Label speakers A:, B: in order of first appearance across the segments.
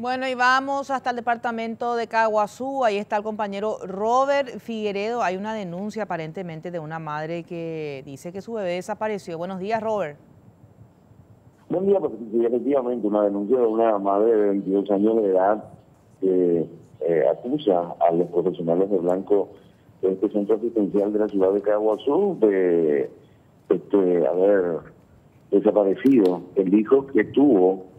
A: Bueno, y vamos hasta el departamento de Caguazú. Ahí está el compañero Robert Figueredo. Hay una denuncia aparentemente de una madre que dice que su bebé desapareció. Buenos días, Robert.
B: Buen día, porque efectivamente una denuncia de una madre de 22 años de edad que eh, acusa a los profesionales de blanco de este centro asistencial de la ciudad de Caguazú de este, haber desaparecido el hijo que tuvo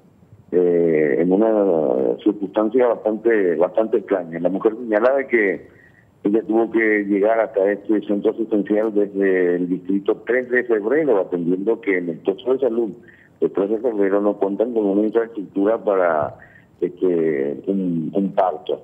B: eh, en una circunstancia bastante bastante extraña. La mujer señala de que ella tuvo que llegar hasta este centro asistencial desde el distrito 3 de febrero, atendiendo que en el centro de salud el 3 de febrero no cuentan con una infraestructura para este, un, un parto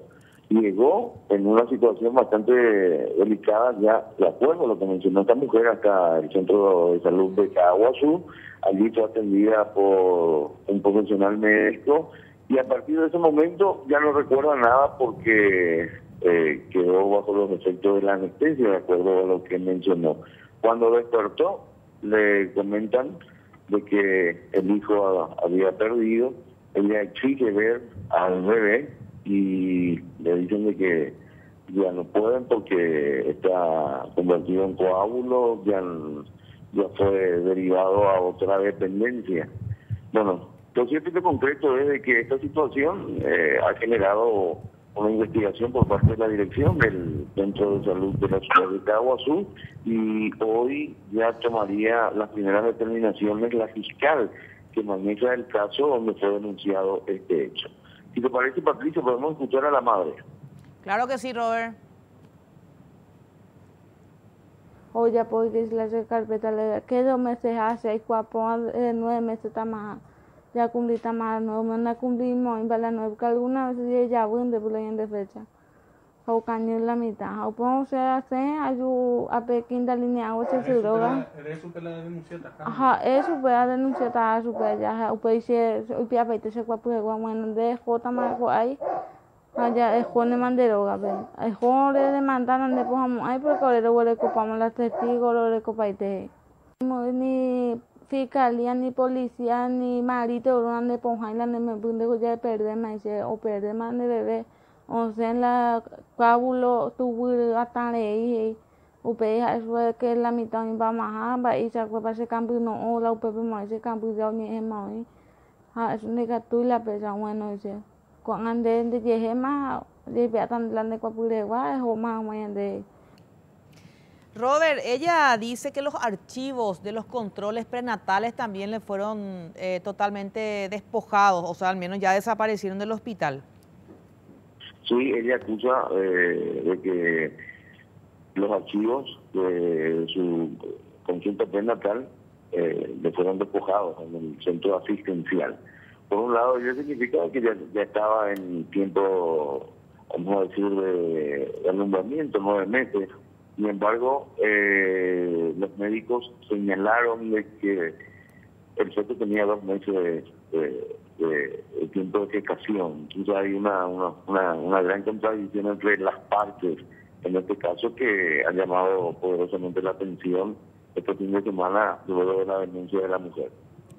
B: llegó en una situación bastante delicada, ya de acuerdo a lo que mencionó esta mujer, hasta el centro de salud de Caguazú, allí fue atendida por un profesional médico y a partir de ese momento ya no recuerda nada porque eh, quedó bajo los efectos de la anestesia, de acuerdo a lo que mencionó. Cuando despertó, le comentan de que el hijo había perdido, ella exige ver al bebé y le dicen de que ya no pueden porque está convertido en coágulo, ya, ya fue derivado a otra dependencia. Bueno, lo cierto y concreto es de que esta situación eh, ha generado una investigación por parte de la dirección del Centro de Salud de la ciudad de Caguazú y hoy ya tomaría las primeras determinaciones la fiscal que maneja el caso donde fue denunciado este hecho. Si te parece, Patricia, podemos escuchar a la madre.
A: Claro que sí, Robert.
C: Oye, pues la carpeta le que dos meses hace, y cuatro, nueve meses más. Ya cumplí, está más, no me cumplimos, y para la nueve, que alguna vez ya voy de por de fecha hau kanil la mitad. Hau pon se hace ayu ape kinda línea o se droga
D: eso que la denuncia
C: ajá eso puede denunciar ta su puede ya o puede ser o pia paite se kwa puede bueno de jota más ahí allá es con de droga ven es con le demandan de pues ahí porque le le copamos los testigos lo le ni fiscalía ni policía ni marito donde ponjan la ne me bunde ya perder más o perder más de bebé. O sea la cábulo tuvo hasta ahí upe fue que la mitad mi va más va y se para ese campo no o la upe más ese campo ya ni es más ha es una tú la pesa bueno ese con ande de tan es o más de
A: Robert, ella dice que los archivos de los controles prenatales también le fueron eh, totalmente despojados, o sea, al menos ya desaparecieron del hospital.
B: Sí, ella acusa eh, de que los archivos de su consulta prenatal eh, le fueron despojados en el centro asistencial. Por un lado, ello significa que ya, estaba en tiempo, vamos a decir, de, alumbramiento, nueve meses. Sin embargo, eh, los médicos señalaron de que el feto tenía dos meses de tiempo de gestación. Entonces hay una, una, una, gran contradicción entre las partes, en este caso, que han llamado poderosamente la atención este fin de semana luego de la denuncia de la mujer.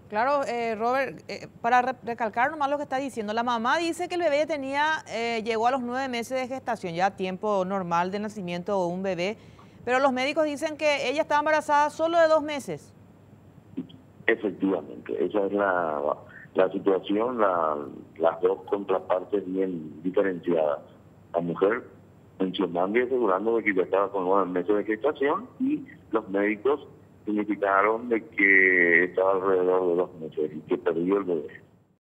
A: Claro, eh, Robert, eh, para recalcar nomás lo que está diciendo, la mamá dice que el bebé tenía, eh, llegó a los nueve meses de gestación, ya tiempo normal de nacimiento de un bebé, pero los médicos dicen que ella estaba embarazada solo de dos meses.
B: Efectivamente, esa es la, la situación, la, las dos contrapartes bien diferenciadas. La mujer mencionando y asegurando de que ya estaba con nueve meses de gestación y los médicos significaron de que estaba alrededor de dos meses y que perdió el bebé.